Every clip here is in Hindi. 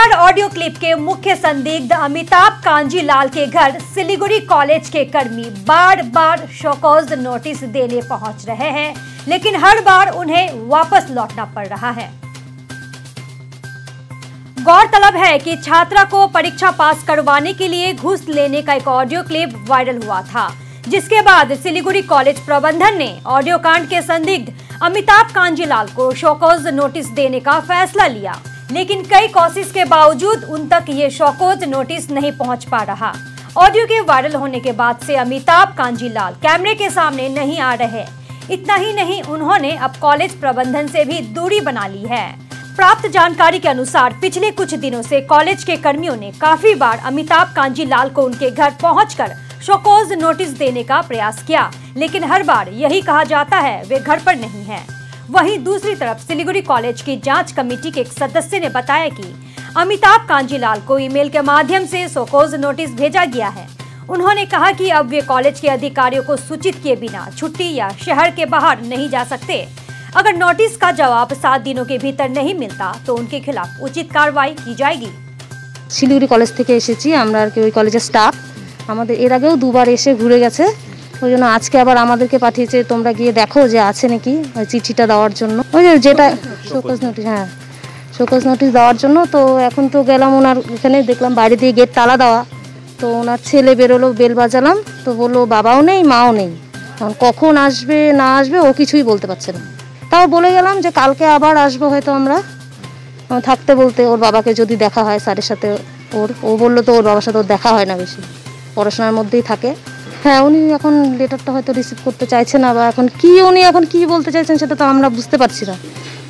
एफआईआर ऑडियो क्लिप के मुख्य संदिग्ध अमिताभ कांजी लाल के घर, सिलीगुड़ी कॉलेज के कर्मी बार बार शोकॉज नोटिस देने पहुँच रहे हैं, लेकिन हर बार उन्हें वापस लौटना पड़ रहा है। गौरतलब है कि छात्रा को परीक्षा पास करवाने के लिए घूस लेने का एक ऑडियो क्लिप वायरल हुआ था, जिसके बाद सिलीगुड़ी कॉलेज प्रबंधन ने ऑडियो कांड के संदिग्ध अमिताभ कांजीलाल को शोकॉज नोटिस देने का फैसला लिया। लेकिन कई कोशिश के बावजूद उन तक ये शोकॉज नोटिस नहीं पहुँच पा रहा। ऑडियो के वायरल होने के बाद से अमिताभ कांजीलाल कैमरे के सामने नहीं आ रहे। इतना ही नहीं, उन्होंने अब कॉलेज प्रबंधन से भी दूरी बना ली है। प्राप्त जानकारी के अनुसार, पिछले कुछ दिनों से कॉलेज के कर्मियों ने काफ़ी बार अमिताभ कांजी लाल को उनके घर पहुंचकर शोकोज नोटिस देने का प्रयास किया। लेकिन हर बार यही कहा जाता है, वे घर पर नहीं है। वहीं दूसरी तरफ सिलीगुड़ी कॉलेज की जांच कमेटी के एक सदस्य ने बताया कि अमिताभ कांजीलाल को ईमेल के माध्यम से शोकोज नोटिस भेजा गया है उन्होंने कहा कि अब वे कॉलेज के अधिकारियों को सूचित किए बिना छुट्टी या शहर के बाहर नहीं जा सकते अगर नोटिस का जवाब सात दिनों के भीतर नहीं मिलता तो उनके खिलाफ उचित कार्रवाई की जाएगी শিলিগুড়ি কলেজ থেকে এসেছি আমরা আর কি ওই কলেজের স্টাফ আমাদের এর আগেও দুবার এসে ঘুরে গেছে ওই জন্য আজকে আবার আমাদেরকে পাঠিয়েছে, তোমরা গিয়ে দেখো যে আছে নাকি চিঠিটা দেওয়ার জন্য। ওই যে যেটা শোকজ নোটিশ হ্যাঁ। শোকজ নোটিশ দেওয়ার জন্য, তো এখন তো গেলাম ওনার এখানে, দেখলাম বাইরে দিয়ে গেট তালা দেওয়া। তো ওনার ছেলে বেরোলো, বেল বাজালাম। তো বলল, বাবাও নেই, মাও নেই। কারণ কখন আসবে, না আসবে, ও কিছুই বলতে পারছে না। তাও বলে গেলাম যে কালকে আবার আসব হয়তো আমরা। থাকতে বলতে, ওর বাবাকে যদি দেখা হয়, স্যারের সাথে ওর। ও বলল তো ওর বাবার সাথে ওর দেখা হয় না বেশি। পড়াশোনার মধ্যেই থাকে। হ্যাঁ উনি এখন লেটারটা হয়তো রিসিভ করতে চাইছে না বা এখন কি উনি এখন কি বলতে চাইছেন সেটা তো আমরা বুঝতে পারছি না।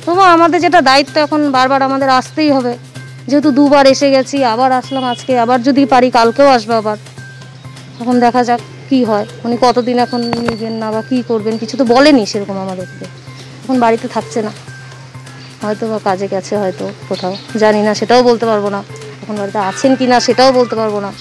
তবু আমাদের যেটা দায়িত্ব এখন বারবার আমাদের আসতেই হবে। যেহেতু দুবার এসে গেছি, আবার আসলাম আজকে, আবার যদি পারি কালকেও আসব আবার। এখন দেখা যাক কি হয়। উনি কতদিন এখন নিবেন না বা কী করবেন, কিছু তো বলেনি সেরকম আমাদেরকে। এখন বাড়িতে থাকছে না। হয়তো বা কাজে গেছে হয়তো কোথাও। জানি না, সেটাও বলতে পারব না। এখন বাড়িতে আছেন কি না সেটাও বলতে পারব না।